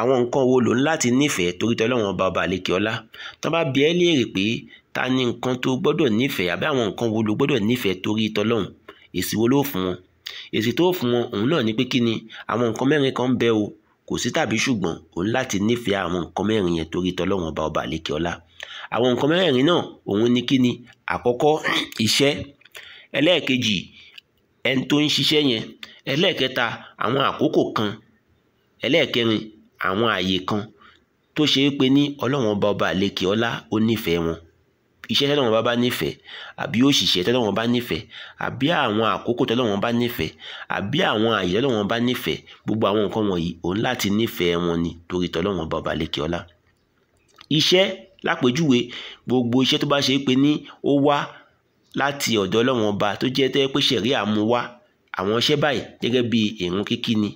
àwọn nǹkan wo ló ń láti nífẹ̀ẹ́ torí tọ́lọ́run ọba ọba àlekè ọlá? Tó bá bi ẹ́ léèrè pé ta ni nǹkan tó gbọ́dọ̀ nífẹ̀ẹ́? Àbí àwọn nǹkan wo ló gbọ́dọ̀ nífẹ̀ẹ́ torí tọ́lọ́run? Èsì wo ló fún wọn? Èsì tó fún wọn òun náà ni pé kí ni? Àwọn nǹkan mẹ́rin kan ń bẹ o. Kò sí tàbí ṣùgbọ́n òun láti nífẹ̀ẹ́ àwọn nǹkan mẹ́rin yẹn torí tọ́lọ́run ọba ọba àlekè ọlá. Àwọn nǹkan mẹ́rin náà òun ni kí ni? Àkọ́kọ́ iṣẹ́. Ẹlẹ́ẹ̀kejì ẹni tó ń ṣiṣẹ́ yẹn. Ẹlẹ́ẹ̀kẹta àwọn àkókò kan. Ẹlẹ́ẹ̀kẹrin àwọn àyè kan tó ṣe é pé ní ọlọ́run ọba ọba àlekè ọlá ó nífẹ̀ẹ́ wọn. Iṣẹ́ tọ́lọ́run ọba bá nífẹ̀ẹ́ àbí òṣìṣẹ́ tọ́lọ́run ọba nífẹ̀ẹ́ àbí àwọn àkókò tọ́lọ́run ọba nífẹ̀ẹ́ àbí àwọn àyè tọ́lọ́run ọba nífẹ̀ẹ́ gbogbo àwọn nǹkan wọ̀nyí òun láti nífẹ̀ẹ́ wọn ni torí tọ́lọ́run ọba ọba àlekè ọlá. Iṣẹ́ lápèjúwe gbogbo iṣẹ́ tó bá ṣe é pé ní ó wá láti ọ̀dọ̀ ọlọ́run ọba tó jẹ́ tẹ́ pé ṣẹ̀ríà mú wá àwọn iṣẹ́ báyìí gẹ́gẹ́ bí ìrun kíkí ni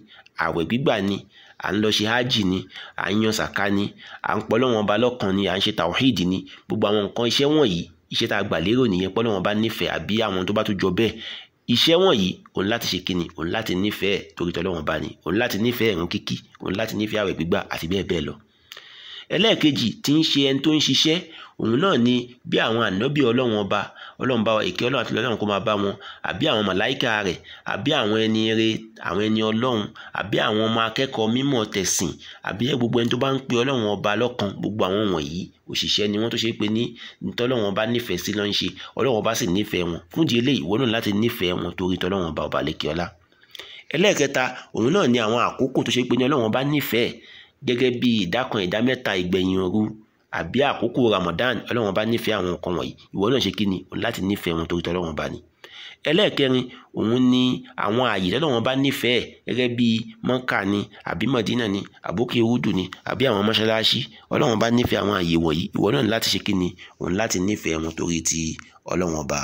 àwẹ̀ gbígbà ni à ń lọ ṣe hajj ni à ń yan sàká ni à ń pọ̀ ọlọ́run ọba lọ́kan ni à ń ṣe tawhid ni. Gbogbo àwọn nǹkan iṣẹ́ wọ̀nyí iṣẹ́ tá a gbà lérò nìyẹn pé ọlọ́run ọba nífẹ̀ẹ́ àbí àwọn tó bá tún jọ bẹ́ẹ̀. Iṣẹ́ wọ̀nyí òun láti ṣe kíni òun láti nífẹ̀ẹ́ torí tọ́lọ́run ọba ni òun láti nífẹ̀ẹ́ ìrun kíkí òun láti nífẹ̀ẹ́ àwẹ̀ gbígbà àti bẹ́ẹ̀ bẹ́ẹ̀ lọ ẹlẹ́ẹ̀kejì tí ń ṣe ẹni tó ń ṣiṣẹ́ òun náà ni bí àwọn ànábì ọlọ́run ọba ọlọ́run bá wa èké ọlọ́run àti ọlọ́run kó máa bá wọn àbí àwọn màláìka rẹ̀ àbí àwọn ẹni eré àwọn ẹni ọlọ́run àbí àwọn ọmọ akẹ́kọ̀ọ́ mímọ̀ tẹ̀sìn àbí gbogbo ẹni tó bá ń pe ọlọ́run ọba lọ́kan gbogbo àwọn wọ̀nyí òṣìṣẹ́ ni wọ́n tó ṣe pé ní tọ́lọ́run ọba nífẹ̀ẹ́ sí ló ń ṣe ọlọ́run ọba sì nífẹ̀ẹ́ wọn. Fún ìdí eléyìí ìwọ náà láti nífẹ̀ẹ́ wọn torí tọ́lọ́run ọba ọba lékè ọlá. Ẹlẹ́ẹ̀kẹta òun ni àwọn àkókò tó gẹ́gẹ́ bí ìdá kan ìdá mẹ́ta ìgbẹ̀yìn òru àbí àkókò Ramadan ọlọ́run bá nífẹ̀ẹ́ àwọn nǹkan wọ̀nyí. Ìwọ náà ṣe kí ni? O láti nífẹ̀ẹ́ wọn torí tọ́lọ́run bá ní. ẹlẹ́ẹ̀kẹrin òun ni àwọn ààyè tọ́lọ́run bá nífẹ̀ẹ́ gẹ́gẹ́ bí mọ́kà ni àbí mọ̀dínà ni àbókè ewúdù ni àbí àwọn mọ́ṣáláṣí. Ọlọ́run bá nífẹ̀ẹ́ àwọn ààyè wọ̀nyí. Ìwọ náà láti ṣe kí ni? Òun láti nífẹ̀ẹ́ wọn torí ti ọlọ́run ọba.